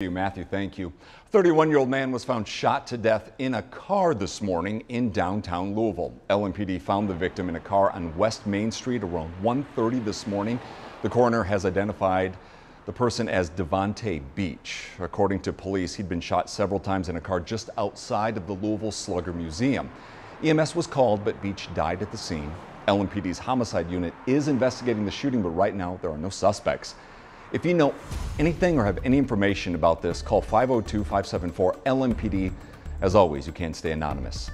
Matthew, thank you. 31-year-old man was found shot to death in a car this morning in downtown Louisville. LMPD found the victim in a car on West Main Street around 1.30 this morning. The coroner has identified the person as Devonte Beach. According to police, he'd been shot several times in a car just outside of the Louisville Slugger Museum. EMS was called, but Beach died at the scene. LMPD's homicide unit is investigating the shooting, but right now there are no suspects. If you know anything or have any information about this, call 502 574 LMPD. As always, you can stay anonymous.